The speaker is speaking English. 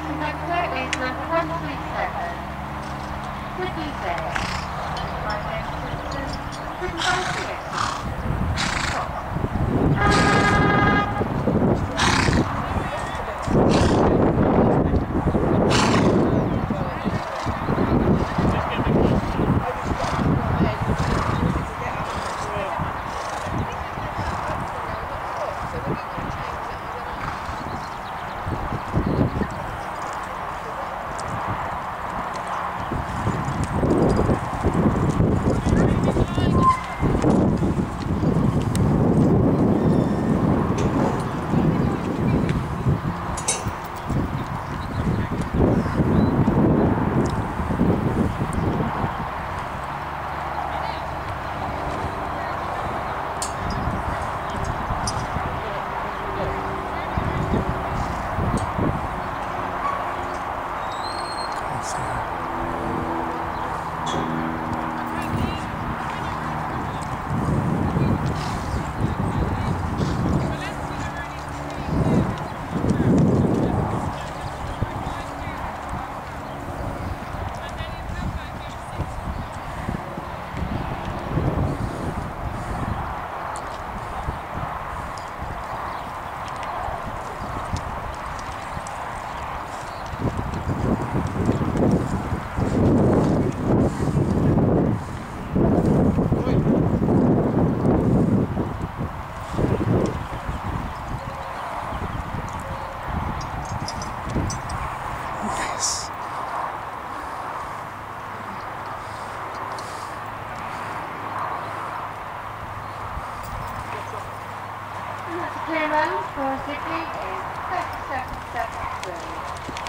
connector is number 137. Good evening. My name is Winston. 下。clearance for Sydney is 37 seconds.